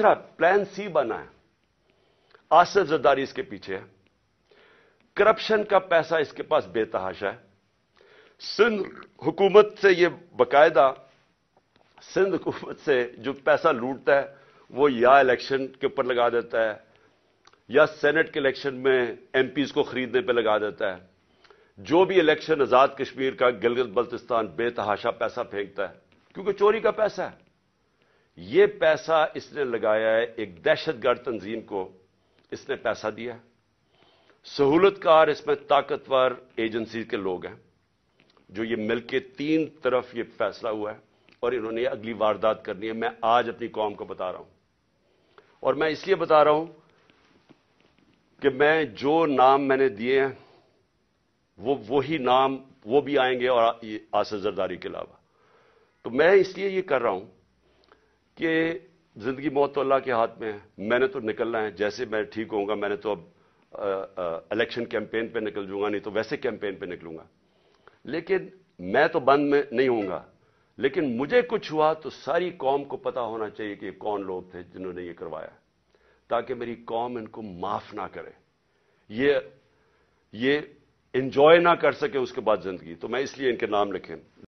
تیسرا پلان سی بنا ہے۔ آصف زرداری اس کے پیچھے ہے۔ کرپشن کا پیسہ اس کے پاس بے تحاشا ہے۔ سندھ حکومت سے یہ باقاعدہ سندھ حکومت سے جو پیسہ لوٹتا ہے، وہ یا الیکشن کے اوپر لگا دیتا ہے، یا سینٹ کے الیکشن میں ایم پیز کو خریدنے پہ لگا دیتا ہے۔ جو بھی الیکشن آزاد کشمیر کا گلگت بلتستان بے تحاشا پیسہ پھینکتا ہے، کیونکہ چوری کا پیسہ ہے۔ یہ پیسہ اس نے لگایا ہے، ایک دہشت گرد تنظیم کو اس نے پیسہ دیا سہولت کار اس میں طاقتور ایجنسی کے لوگ ہیں، جو یہ مل کے تین طرف یہ فیصلہ ہوا ہے اور انہوں نے اگلی واردات کرنی ہے۔ میں آج اپنی قوم کو بتا رہا ہوں۔ اور میں اس لیے بتا رہا ہوں کہ میں جو نام میں نے دیے ہیں، وہ وہی نام وہ بھی آئیں گے اور آصف زرداری کے علاوہ۔ تو میں اس لیے یہ کر رہا ہوں کہ زندگی موت تو اللہ کے ہاتھ میں ہے۔ میں نے تو نکلنا ہے۔ جیسے میں ٹھیک ہوں گا، میں نے تو اب الیکشن کیمپین پہ نکل جوں گا، نہیں تو ویسے کیمپین پہ نکلوں گا۔ لیکن میں تو بند میں نہیں ہوں گا۔ لیکن مجھے کچھ ہوا تو ساری قوم کو پتا ہونا چاہیے کہ کون لوگ تھے جنہوں نے یہ کروایا۔ تاکہ میری قوم ان کو معاف نہ کرے۔ یہ یہ انجوائے نہ کر سکے اس کے بعد زندگی۔ تو میں اس لیے ان کے نام لکھیں۔